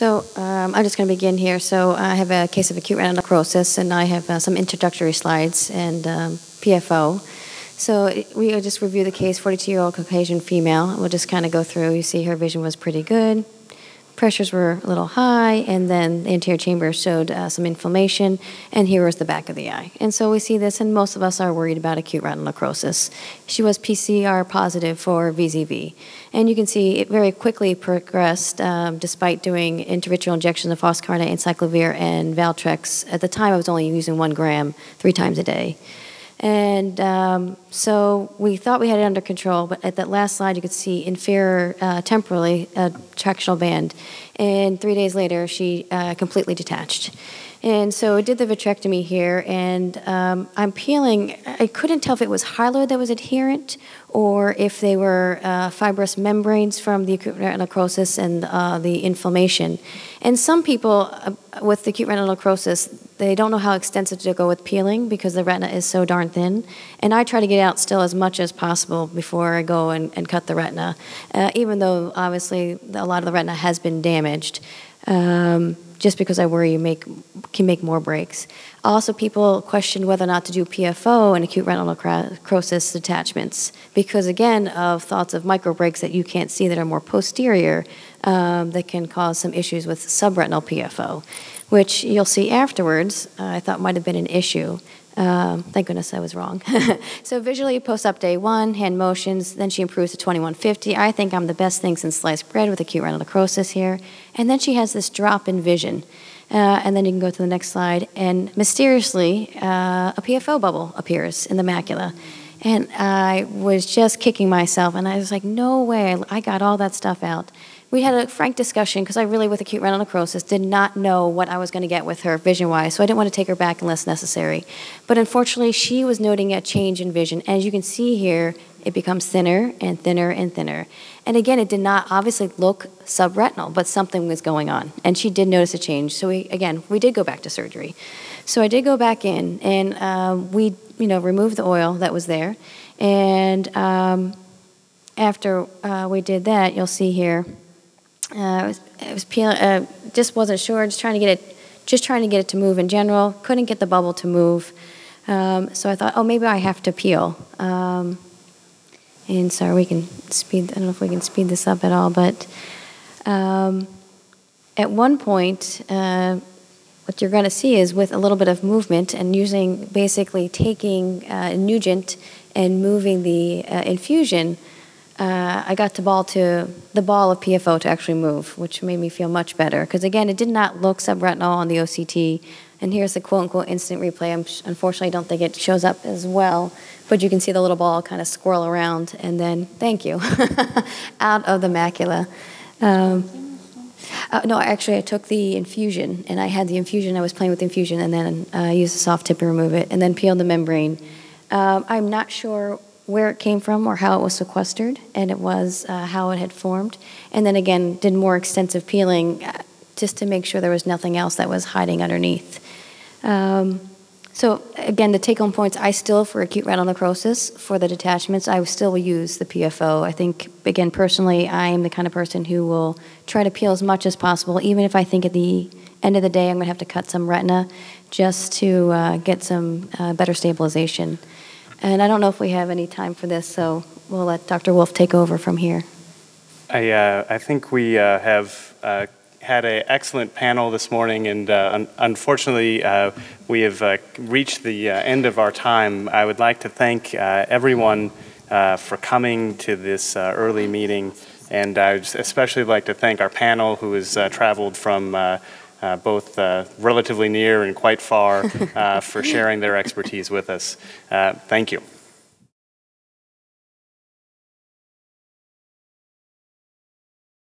So um, I'm just going to begin here. So I have a case of acute retinal necrosis, and I have uh, some introductory slides and um, PFO. So we will just review the case. 42-year-old Caucasian female. We'll just kind of go through. You see her vision was pretty good. Pressures were a little high, and then the anterior chamber showed uh, some inflammation, and here was the back of the eye. And so we see this, and most of us are worried about acute retinal necrosis. She was PCR positive for VZV, and you can see it very quickly progressed um, despite doing intravitreal injections of Foscarnet and Cyclovir and Valtrex. At the time, I was only using one gram three times a day. And um, so we thought we had it under control, but at that last slide, you could see inferior uh, temporally uh, tractional band. And three days later, she uh, completely detached. And so I did the vitrectomy here, and um, I'm peeling. I couldn't tell if it was hyaloid that was adherent or if they were uh, fibrous membranes from the acute retinal necrosis and uh, the inflammation. And some people uh, with acute retinal necrosis, they don't know how extensive to go with peeling because the retina is so darn thin. And I try to get out still as much as possible before I go and, and cut the retina, uh, even though obviously a lot of the retina has been damaged. Um, just because I worry you make can make more breaks. Also, people question whether or not to do PFO and acute retinal necrosis detachments because, again, of thoughts of micro breaks that you can't see that are more posterior um, that can cause some issues with subretinal PFO, which you'll see afterwards. Uh, I thought might have been an issue. Um, thank goodness I was wrong. so visually, post-op day one, hand motions, then she improves to 2150. I think I'm the best thing since sliced bread with acute retinal necrosis here. And then she has this drop in vision. Uh, and then you can go to the next slide. And mysteriously, uh, a PFO bubble appears in the macula. And I was just kicking myself, and I was like, no way, I got all that stuff out. We had a frank discussion because I really, with acute retinal necrosis, did not know what I was going to get with her vision wise, so I didn't want to take her back unless necessary. But unfortunately, she was noting a change in vision. As you can see here, it becomes thinner and thinner and thinner. And again, it did not obviously look subretinal, but something was going on. And she did notice a change. So we, again, we did go back to surgery. So I did go back in, and uh, we, you know, removed the oil that was there. And um, after uh, we did that, you'll see here, uh, it was, it was peel, uh, just wasn't sure, just trying to get it, just trying to get it to move in general. Couldn't get the bubble to move. Um, so I thought, oh, maybe I have to peel. Um, and so we can speed. I don't know if we can speed this up at all, but um, at one point, uh, what you're going to see is with a little bit of movement and using basically taking uh, Nugent and moving the uh, infusion, uh, I got the ball to the ball of PFO to actually move, which made me feel much better. Because again, it did not look subretinal on the OCT. And here's the quote unquote instant replay. I'm, unfortunately, I don't think it shows up as well, but you can see the little ball kind of swirl around, and then thank you, out of the macula. Um, uh, no, actually, I took the infusion, and I had the infusion. I was playing with the infusion, and then uh, used a soft tip to remove it, and then peeled the membrane. Um, I'm not sure where it came from or how it was sequestered, and it was uh, how it had formed. And then again, did more extensive peeling uh, just to make sure there was nothing else that was hiding underneath. Um, so again, the take-home points, I still, for acute retinal necrosis, for the detachments, I still will use the PFO. I think, again, personally, I am the kind of person who will try to peel as much as possible, even if I think at the end of the day I'm going to have to cut some retina just to uh, get some uh, better stabilization. And I don't know if we have any time for this, so we'll let Dr. Wolf take over from here. I, uh, I think we uh, have uh, had an excellent panel this morning, and uh, un unfortunately, uh, we have uh, reached the end of our time. I would like to thank everyone for coming to this early meeting, and I would especially like to thank our panel who has traveled from uh, both uh, relatively near and quite far, uh, for sharing their expertise with us. thank you.